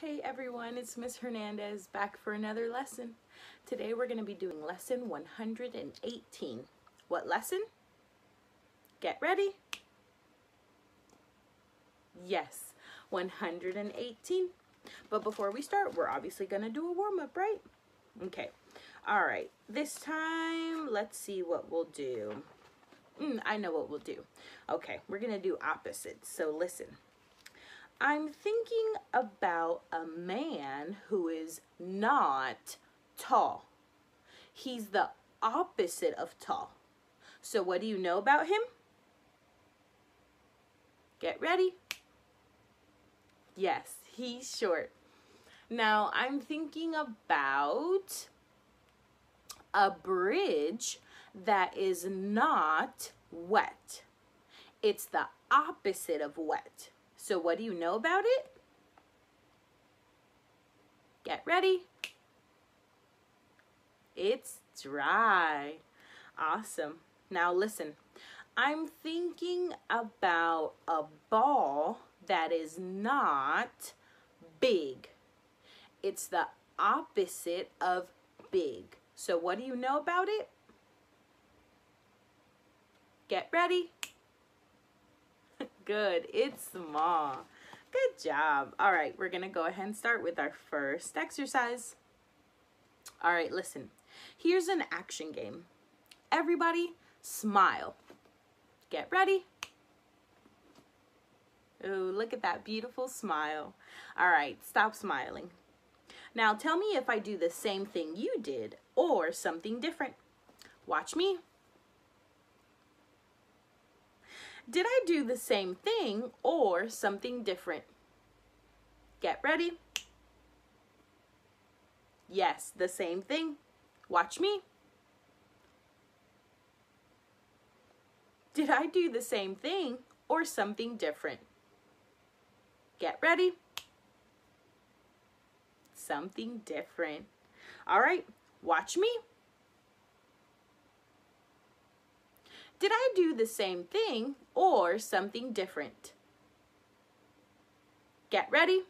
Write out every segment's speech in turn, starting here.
Hey everyone, it's Miss Hernandez back for another lesson. Today we're going to be doing lesson 118. What lesson? Get ready. Yes, 118. But before we start, we're obviously going to do a warm-up, right? Okay. All right. This time, let's see what we'll do. Mm, I know what we'll do. Okay, we're going to do opposites. So listen. I'm thinking about a man who is not tall. He's the opposite of tall. So what do you know about him? Get ready. Yes, he's short. Now I'm thinking about a bridge that is not wet. It's the opposite of wet. So what do you know about it? Get ready. It's dry. Awesome. Now listen, I'm thinking about a ball that is not big. It's the opposite of big. So what do you know about it? Get ready. Good. It's small. Good job. All right, we're going to go ahead and start with our first exercise. All right, listen. Here's an action game. Everybody, smile. Get ready. Ooh, look at that beautiful smile. All right, stop smiling. Now tell me if I do the same thing you did or something different. Watch me. Did I do the same thing or something different? Get ready. Yes, the same thing. Watch me. Did I do the same thing or something different? Get ready. Something different. All right, watch me. Did I do the same thing or something different? Get ready.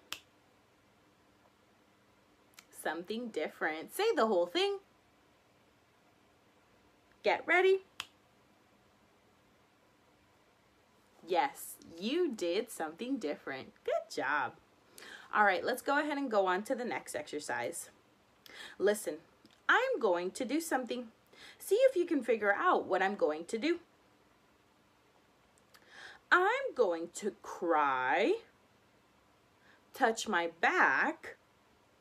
Something different. Say the whole thing. Get ready. Yes, you did something different. Good job. All right, let's go ahead and go on to the next exercise. Listen, I'm going to do something See if you can figure out what I'm going to do. I'm going to cry, touch my back,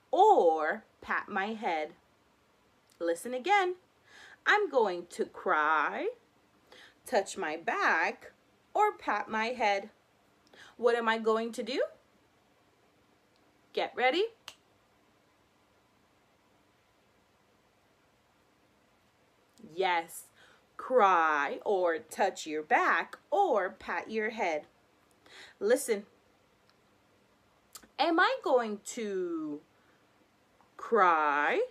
or pat my head. Listen again. I'm going to cry, touch my back, or pat my head. What am I going to do? Get ready. Yes, cry or touch your back or pat your head. Listen, am I going to cry?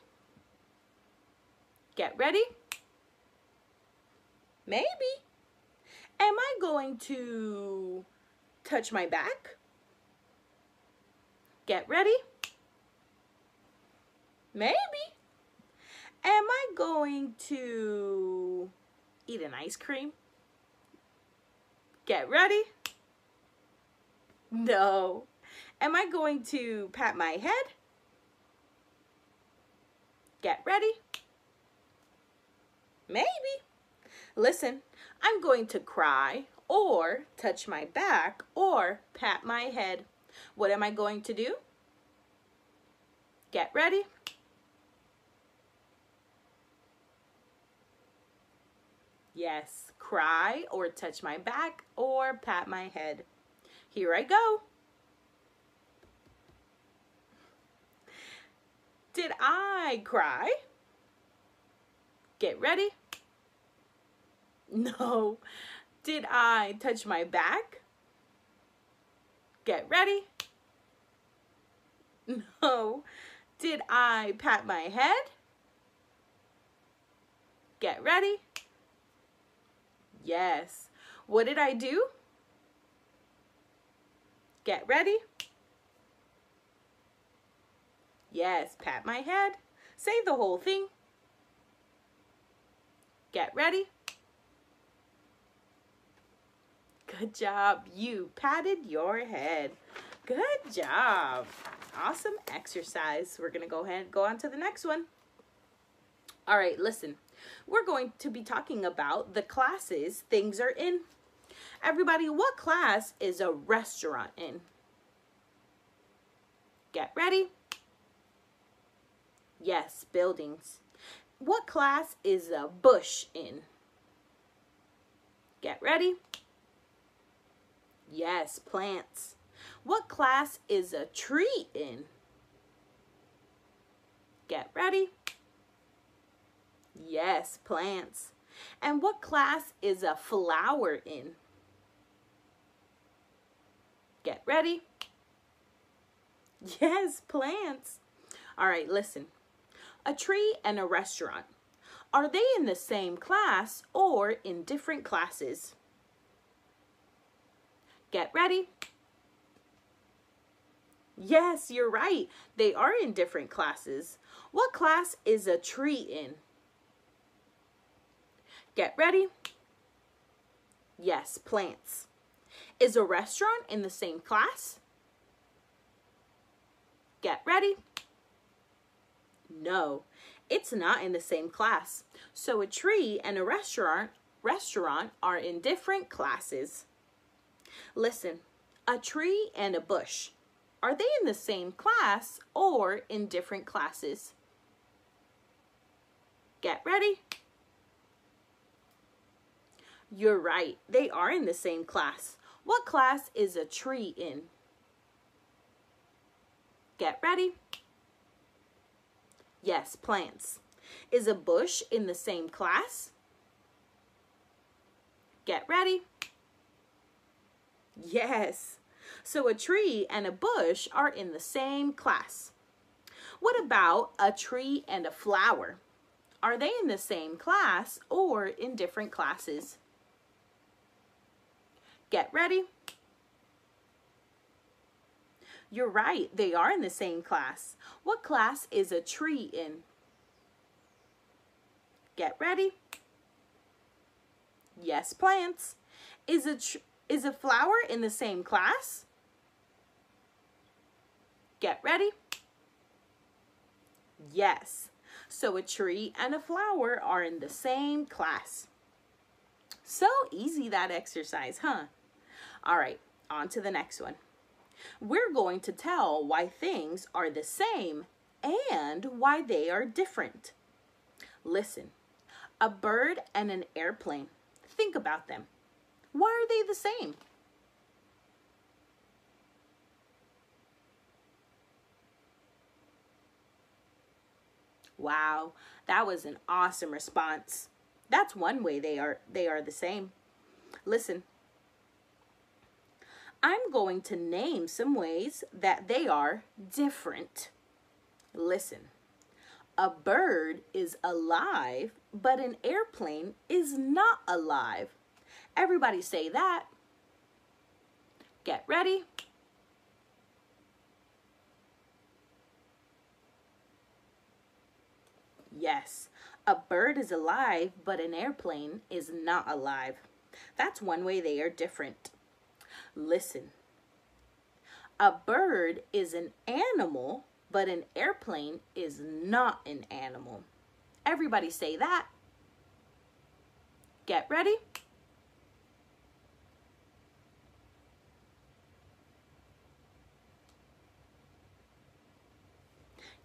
Get ready? Maybe. Am I going to touch my back? Get ready? Maybe. Am I going to eat an ice cream? Get ready? No. Am I going to pat my head? Get ready? Maybe. Listen, I'm going to cry or touch my back or pat my head. What am I going to do? Get ready? Yes, cry or touch my back or pat my head. Here I go. Did I cry? Get ready. No. Did I touch my back? Get ready. No. Did I pat my head? Get ready. Yes. What did I do? Get ready. Yes, pat my head. Say the whole thing. Get ready. Good job. You patted your head. Good job. Awesome exercise. We're going to go ahead and go on to the next one. All right, listen. We're going to be talking about the classes things are in. Everybody, what class is a restaurant in? Get ready. Yes, buildings. What class is a bush in? Get ready. Yes, plants. What class is a tree in? Get ready. Yes, plants. And what class is a flower in? Get ready. Yes, plants. All right, listen. A tree and a restaurant. Are they in the same class or in different classes? Get ready. Yes, you're right. They are in different classes. What class is a tree in? Get ready. Yes, plants. Is a restaurant in the same class? Get ready. No, it's not in the same class. So a tree and a restaurant restaurant are in different classes. Listen, a tree and a bush. Are they in the same class or in different classes? Get ready. You're right. They are in the same class. What class is a tree in? Get ready. Yes, plants. Is a bush in the same class? Get ready. Yes. So a tree and a bush are in the same class. What about a tree and a flower? Are they in the same class or in different classes? Get ready. You're right, they are in the same class. What class is a tree in? Get ready. Yes, plants. Is a is a flower in the same class? Get ready. Yes. So a tree and a flower are in the same class. So easy that exercise, huh? All right, on to the next one. We're going to tell why things are the same and why they are different. Listen, a bird and an airplane. Think about them. Why are they the same? Wow, that was an awesome response. That's one way they are they are the same. Listen. I'm going to name some ways that they are different. Listen. A bird is alive, but an airplane is not alive. Everybody say that. Get ready. Yes, a bird is alive, but an airplane is not alive. That's one way they are different. Listen. A bird is an animal, but an airplane is not an animal. Everybody say that. Get ready.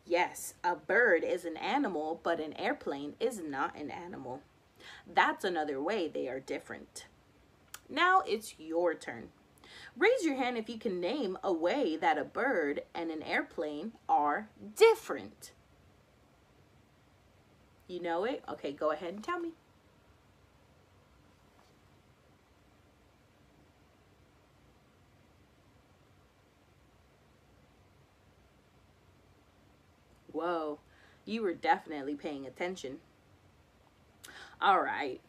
Yes, a bird is an animal, but an airplane is not an animal. That's another way they are different. Now it's your turn. Raise your hand if you can name a way that a bird and an airplane are different. You know it? Okay, go ahead and tell me. Whoa, you were definitely paying attention. All right.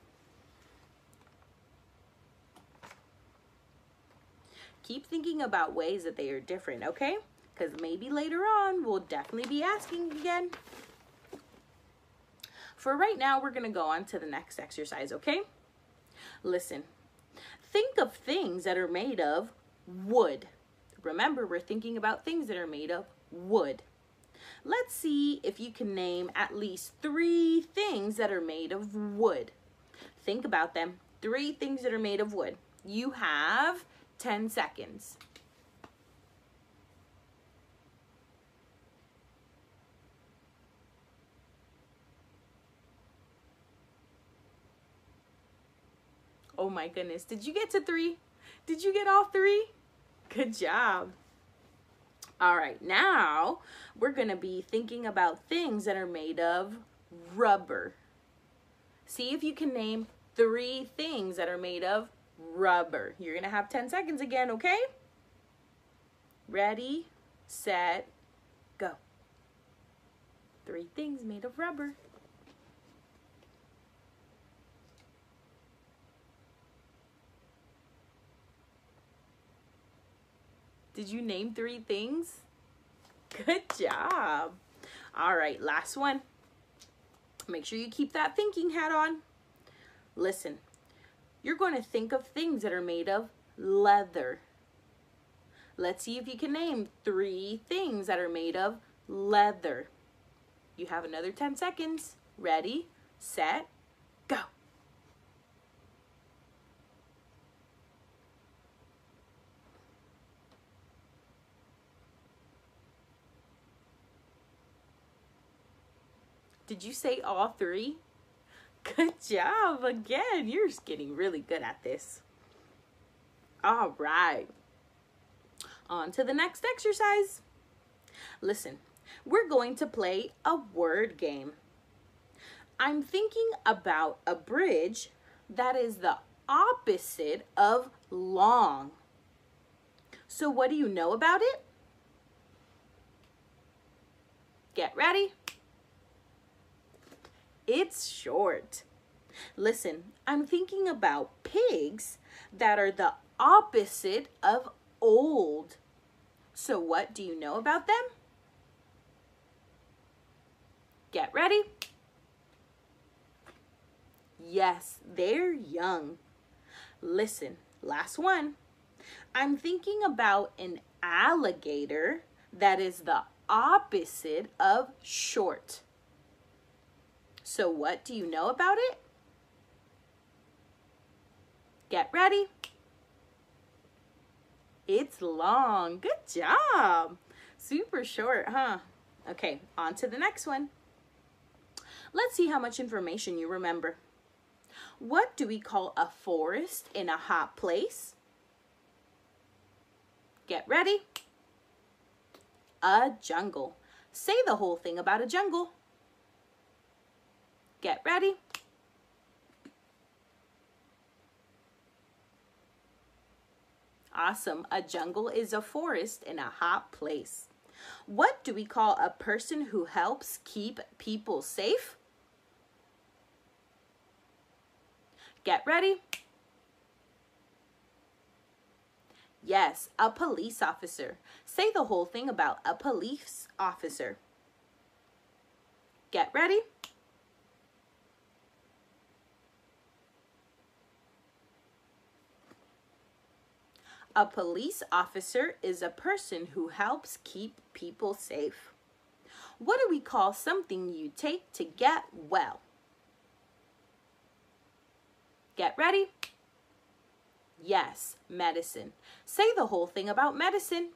Keep thinking about ways that they are different, okay? because maybe later on we'll definitely be asking again. For right now, we're going to go on to the next exercise, okay? Listen, think of things that are made of wood. Remember, we're thinking about things that are made of wood. Let's see if you can name at least three things that are made of wood. Think about them. Three things that are made of wood. You have 10 seconds. Oh my goodness. Did you get to three? Did you get all three? Good job. All right, now we're going to be thinking about things that are made of rubber. See if you can name three things that are made of rubber. You're to have 10 seconds again, okay? Ready, set, go. Three things made of rubber. Did you name three things? Good job. All right, last one. Make sure you keep that thinking hat on. Listen, you're going to think of things that are made of leather. Let's see if you can name three things that are made of leather. You have another 10 seconds. Ready, set, go. Did you say all three? Good job again. You're just getting really good at this. All right. On to the next exercise. Listen, we're going to play a word game. I'm thinking about a bridge that is the opposite of long. So what do you know about it? Get ready. It's short. Listen, I'm thinking about pigs that are the opposite of old. So what do you know about them? Get ready. Yes, they're young. Listen, last one. I'm thinking about an alligator that is the opposite of short. So what do you know about it? Get ready. It's long. Good job. Super short, huh? Okay, on to the next one. Let's see how much information you remember. What do we call a forest in a hot place? Get ready. A jungle. Say the whole thing about a jungle. Get ready. Awesome. A jungle is a forest in a hot place. What do we call a person who helps keep people safe? Get ready. Yes, a police officer. Say the whole thing about a police officer. Get ready. A police officer is a person who helps keep people safe. What do we call something you take to get well? Get ready? Yes, medicine. Say the whole thing about medicine.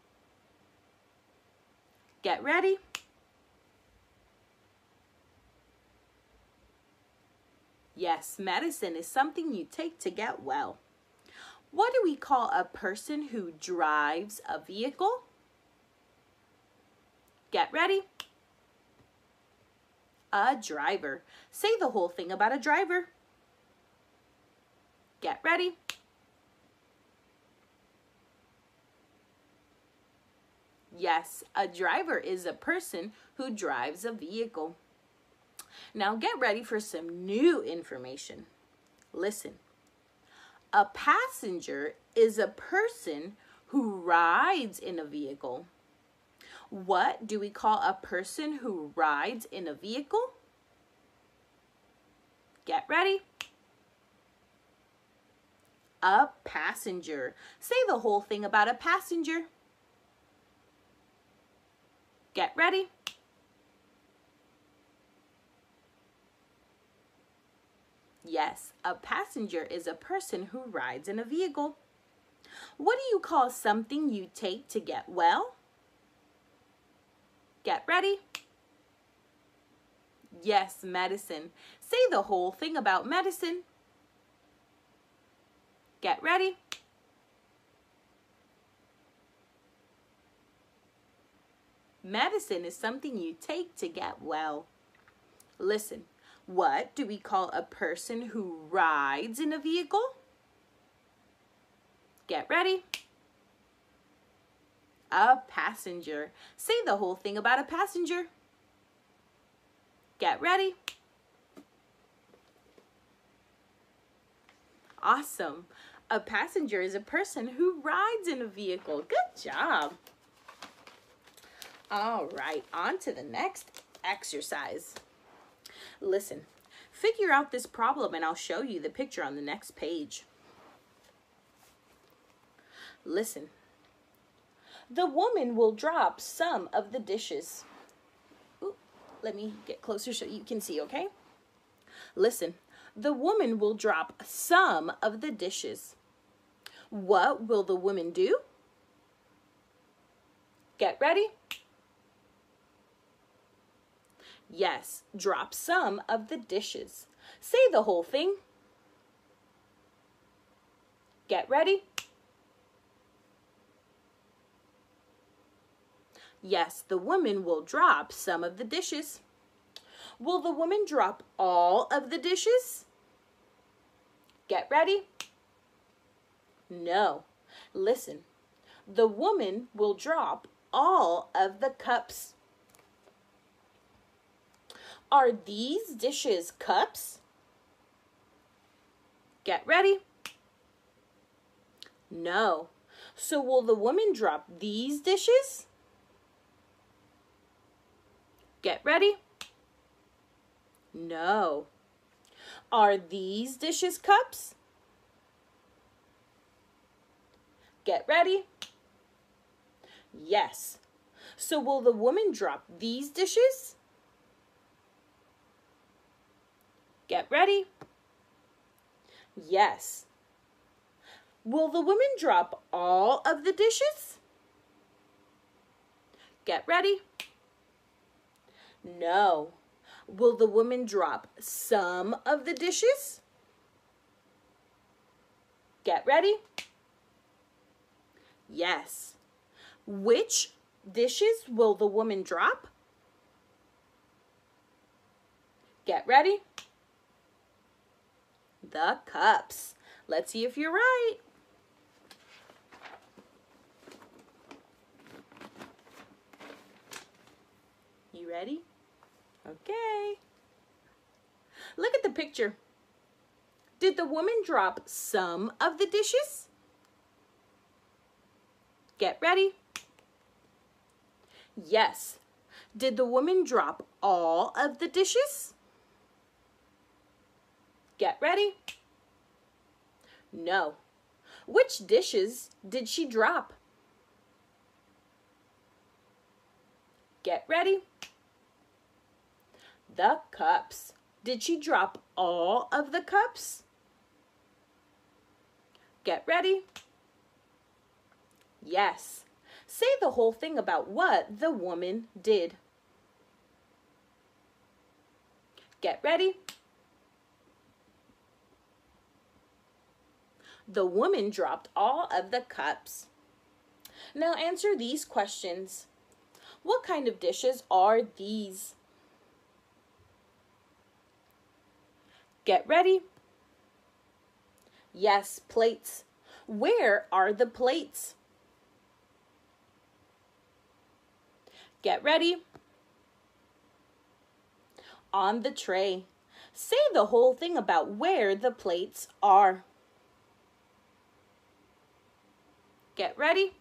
Get ready? Yes, medicine is something you take to get well. What do we call a person who drives a vehicle? Get ready. A driver. Say the whole thing about a driver. Get ready. Yes, a driver is a person who drives a vehicle. Now get ready for some new information. Listen. A passenger is a person who rides in a vehicle. What do we call a person who rides in a vehicle? Get ready. A passenger. Say the whole thing about a passenger. Get ready. Yes, a passenger is a person who rides in a vehicle. What do you call something you take to get well? Get ready. Yes, medicine. Say the whole thing about medicine. Get ready. Medicine is something you take to get well. Listen, what do we call a person who rides in a vehicle? Get ready. A passenger. Say the whole thing about a passenger. Get ready. Awesome. A passenger is a person who rides in a vehicle. Good job. All right, on to the next exercise. Listen, figure out this problem and I'll show you the picture on the next page. Listen. The woman will drop some of the dishes. Ooh, let me get closer so you can see, okay? Listen. The woman will drop some of the dishes. What will the woman do? Get ready. Yes, drop some of the dishes. Say the whole thing. Get ready. Yes, the woman will drop some of the dishes. Will the woman drop all of the dishes? Get ready. No. Listen. The woman will drop all of the cups. Are these dishes cups? Get ready. No. So will the woman drop these dishes? Get ready. No. Are these dishes cups? Get ready. Yes. So will the woman drop these dishes? Get ready. Yes. Will the woman drop all of the dishes? Get ready. No. Will the woman drop some of the dishes? Get ready. Yes. Which dishes will the woman drop? Get ready the cups. Let's see if you're right. You ready? Okay. Look at the picture. Did the woman drop some of the dishes? Get ready. Yes. Did the woman drop all of the dishes? Get ready. No. Which dishes did she drop? Get ready. The cups. Did she drop all of the cups? Get ready. Yes. Say the whole thing about what the woman did. Get ready. The woman dropped all of the cups. Now answer these questions. What kind of dishes are these? Get ready. Yes, plates. Where are the plates? Get ready. On the tray. Say the whole thing about where the plates are. Get ready.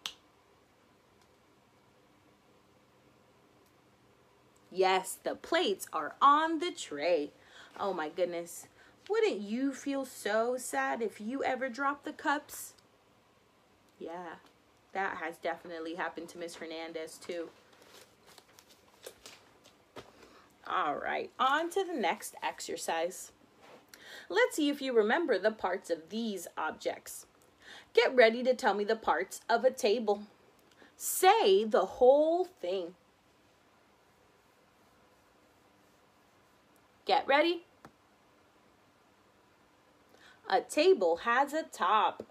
Yes, the plates are on the tray. Oh my goodness. Wouldn't you feel so sad if you ever dropped the cups? Yeah, that has definitely happened to Miss Hernandez too. All right, on to the next exercise. Let's see if you remember the parts of these objects. Get ready to tell me the parts of a table. Say the whole thing. Get ready. A table has a top.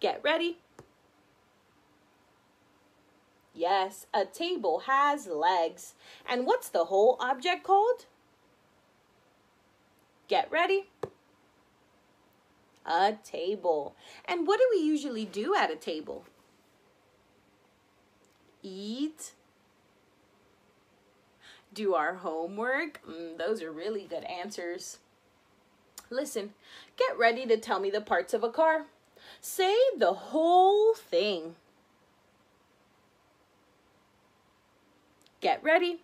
Get ready. Yes, a table has legs. And what's the whole object called? Get ready. A table. And what do we usually do at a table? Eat. Do our homework. Mm, those are really good answers. Listen, get ready to tell me the parts of a car. Say the whole thing. Get ready.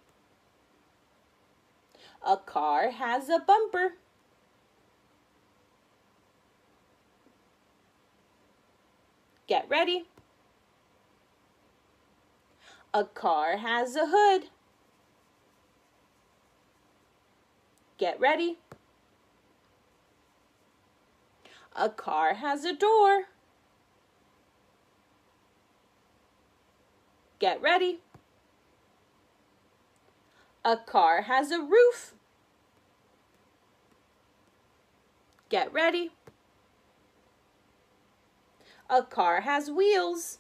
A car has a bumper. Get ready. A car has a hood. Get ready. A car has a door. Get ready. A car has a roof. Get ready. A car has wheels.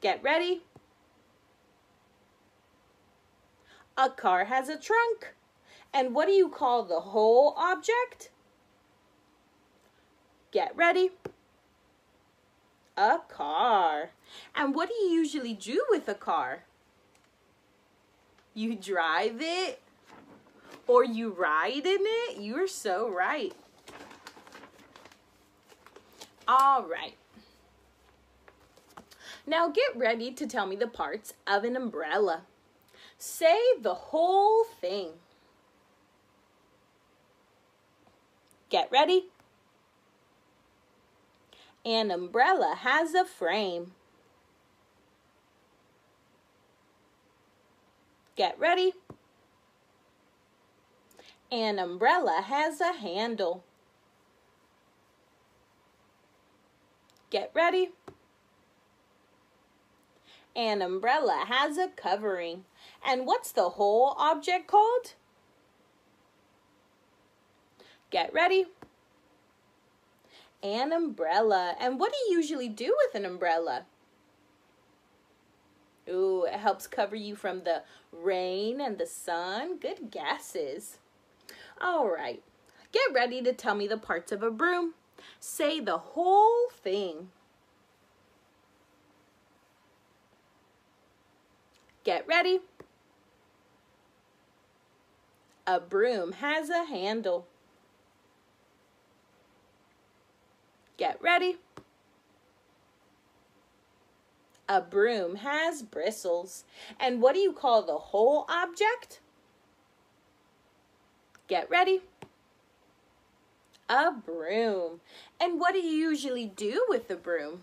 Get ready. A car has a trunk. And what do you call the whole object? Get ready. A car. And what do you usually do with a car? You drive it or you ride in it? You're so right. All right. Now get ready to tell me the parts of an umbrella. Say the whole thing. Get ready. An umbrella has a frame. Get ready. An umbrella has a handle. Get ready. An umbrella has a covering. And what's the whole object called? Get ready. An umbrella. And what do you usually do with an umbrella? Ooh, it helps cover you from the rain and the sun. Good guesses. All right. Get ready to tell me the parts of a broom. Say the whole thing. Get ready. A broom has a handle. Get ready. A broom has bristles. And what do you call the whole object? Get ready. A broom. And what do you usually do with the broom?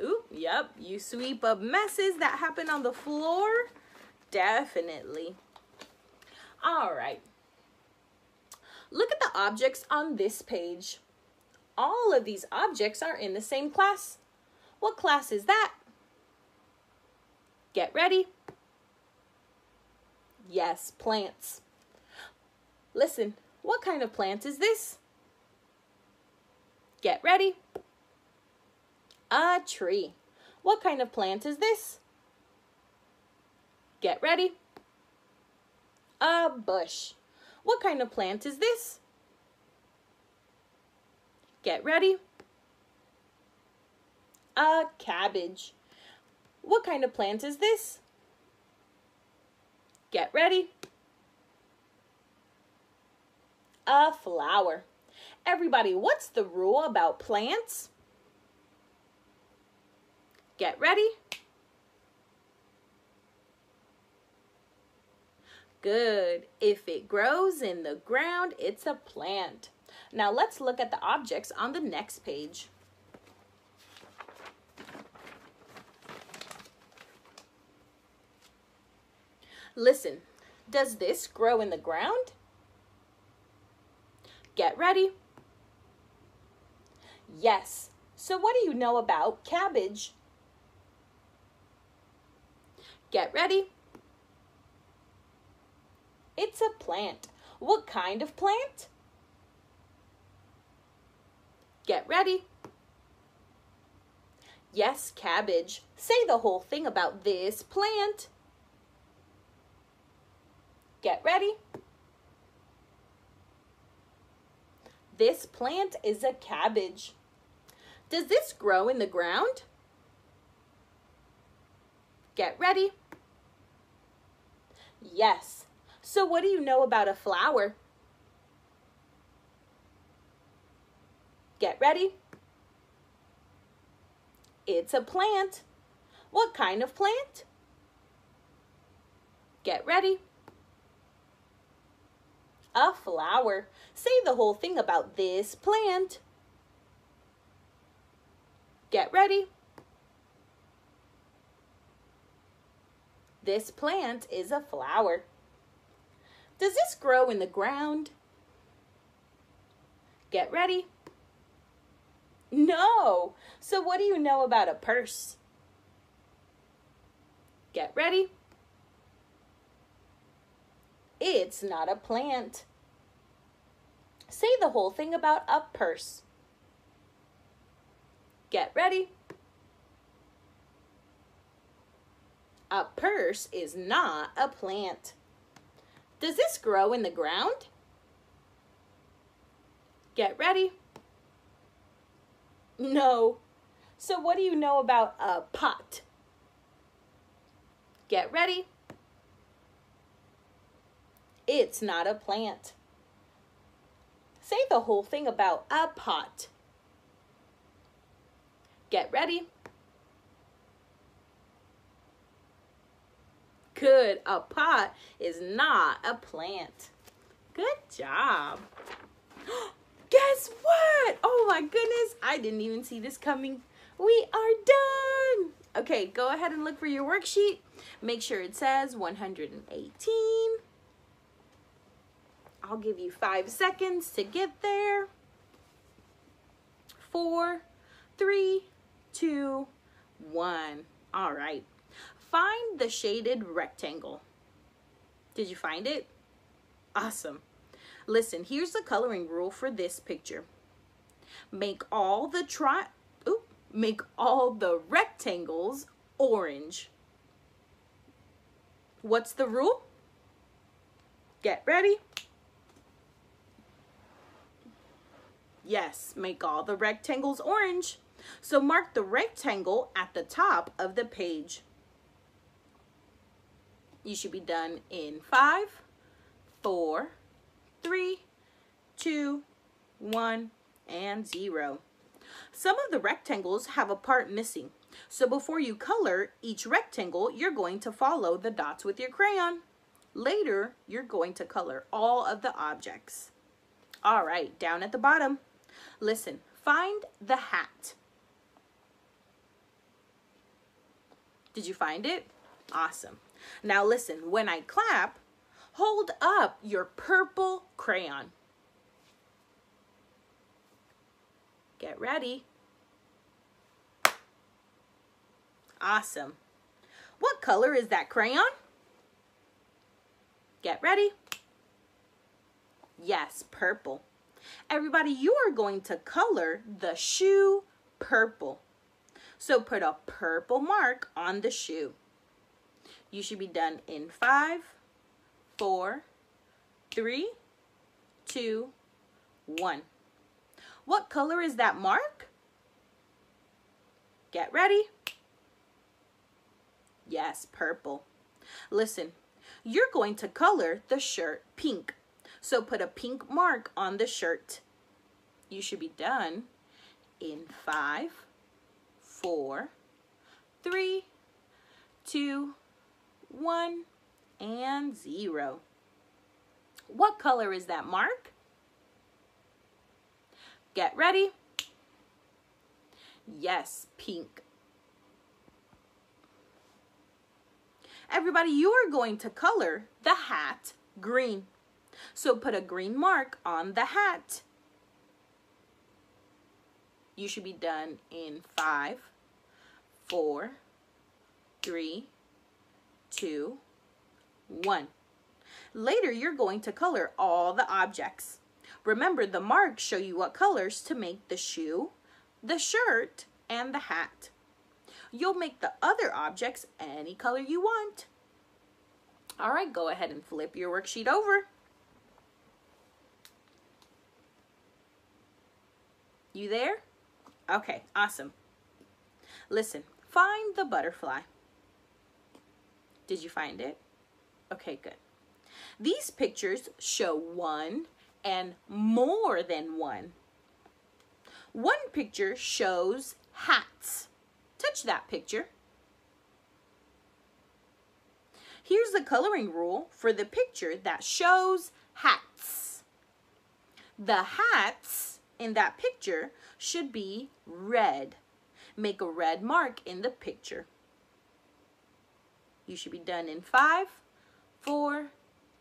Oop, yep, you sweep up messes that happen on the floor. Definitely. All right. Look at the objects on this page. All of these objects are in the same class. What class is that? Get ready. Yes, plants. Listen, what kind of plant is this? Get ready. A tree. What kind of plant is this? Get ready. A bush. What kind of plant is this? Get ready. A cabbage. What kind of plant is this? Get ready. A flower. Everybody, what's the rule about plants? Get ready. Good. If it grows in the ground, it's a plant. Now let's look at the objects on the next page. Listen, does this grow in the ground? Get ready. Yes. So what do you know about cabbage? Get ready. It's a plant. What kind of plant? Get ready. Yes, cabbage. Say the whole thing about this plant. Get ready. This plant is a cabbage. Does this grow in the ground? Get ready. Yes. So what do you know about a flower? Get ready. It's a plant. What kind of plant? Get ready. A flower. Say the whole thing about this plant. Get ready. This plant is a flower. Does this grow in the ground? Get ready. No. So what do you know about a purse? Get ready. It's not a plant. Say the whole thing about a purse. Get ready. A purse is not a plant. Does this grow in the ground? Get ready. No. So what do you know about a pot? Get ready. It's not a plant. Say the whole thing about a pot. Get ready. Good. A pot is not a plant. Good job. Guess what? Oh my goodness. I didn't even see this coming. We are done. Okay, go ahead and look for your worksheet. Make sure it says 118. I'll give you five seconds to get there. Four, three, two, one. All right. Find the shaded rectangle. Did you find it? Awesome. Listen, here's the coloring rule for this picture. Make all the tri Ooh, make all the rectangles orange. What's the rule? Get ready. Yes, make all the rectangles orange. So mark the rectangle at the top of the page. You should be done in five, four, three, two, one, and zero. Some of the rectangles have a part missing. So before you color each rectangle, you're going to follow the dots with your crayon. Later, you're going to color all of the objects. All right, down at the bottom. Listen, find the hat. Did you find it? Awesome. Now listen, when I clap, hold up your purple crayon. Get ready. Awesome. What color is that crayon? Get ready. Yes, purple. Everybody, you are going to color the shoe purple. So put a purple mark on the shoe. You should be done in five, four, three, two, one. What color is that mark? Get ready. Yes, purple. Listen, you're going to color the shirt pink. So put a pink mark on the shirt. You should be done in five, four, three, two, one, and zero. What color is that mark? Get ready. Yes, pink. Everybody, you are going to color the hat green. So put a green mark on the hat. You should be done in five, four, three, two, one. Later, you're going to color all the objects. Remember, the marks show you what colors to make the shoe, the shirt, and the hat. You'll make the other objects any color you want. All right, go ahead and flip your worksheet over. You there? Okay, awesome. Listen, find the butterfly. Did you find it? Okay, good. These pictures show one and more than one. One picture shows hats. Touch that picture. Here's the coloring rule for the picture that shows hats. The hats in that picture should be red. Make a red mark in the picture. You should be done in five, four,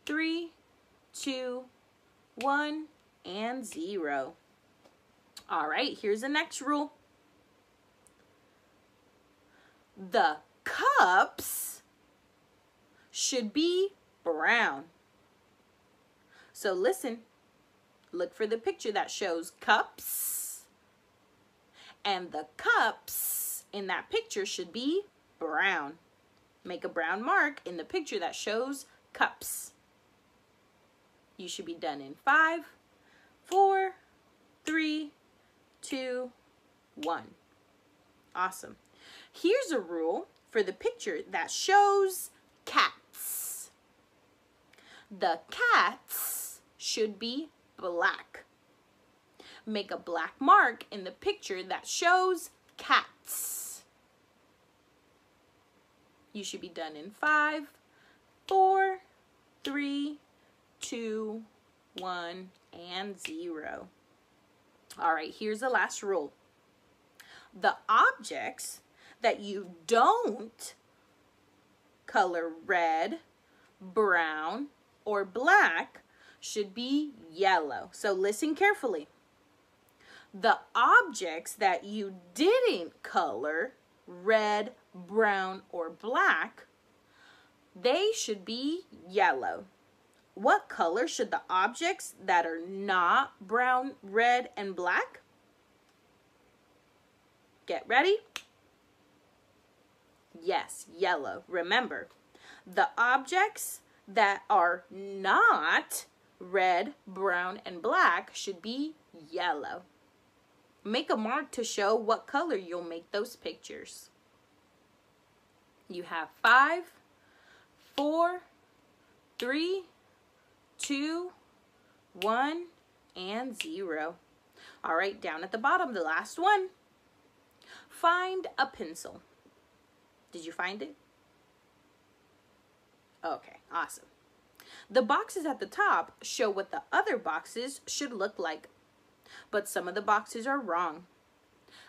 three, two, one, and zero. All right, here's the next rule. The cups should be brown. So listen, look for the picture that shows cups. And the cups in that picture should be brown. Make a brown mark in the picture that shows cups. You should be done in five, four, three, two, one. Awesome. Here's a rule for the picture that shows cats. The cats should be black. Make a black mark in the picture that shows cats. You should be done in five, four, three, two, one, and zero. All right, here's the last rule. The objects that you don't color red, brown, or black should be yellow. So listen carefully. The objects that you didn't color red, brown, or black, they should be yellow. What color should the objects that are not brown, red, and black? Get ready. Yes, yellow. Remember, the objects that are not red, brown, and black should be yellow. Make a mark to show what color you'll make those pictures. You have five, four, three, two, one, and zero. All right, down at the bottom, the last one. Find a pencil. Did you find it? Okay, awesome. The boxes at the top show what the other boxes should look like, but some of the boxes are wrong.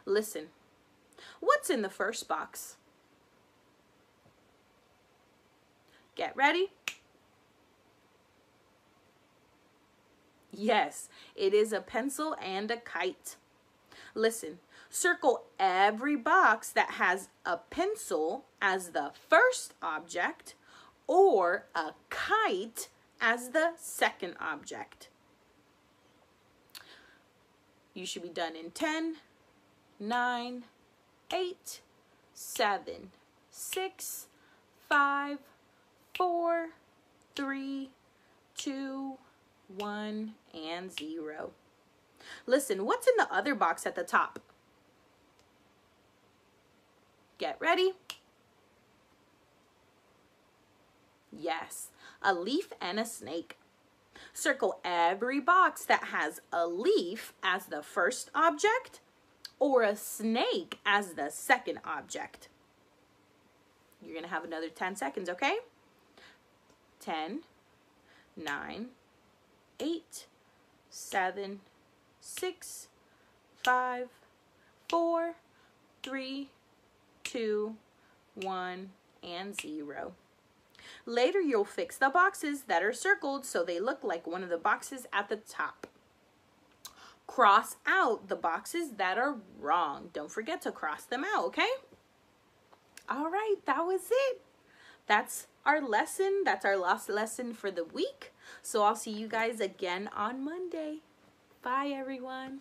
Listen, what's in the first box? Get ready. Yes, it is a pencil and a kite. Listen, circle every box that has a pencil as the first object or a kite as the second object. You should be done in 10, 9, 8, 7, 6, 5, 4, 3, 2, 1, and 0. Listen, what's in the other box at the top? Get ready. Yes, a leaf and a snake. Circle every box that has a leaf as the first object or a snake as the second object. You're to have another 10 seconds, okay? 10, 9, 8, 7, 6, 5, 4, 3, 2, 1, and 0. Later, you'll fix the boxes that are circled so they look like one of the boxes at the top. Cross out the boxes that are wrong. Don't forget to cross them out, okay? All right, that was it. That's our lesson. That's our last lesson for the week. So I'll see you guys again on Monday. Bye, everyone.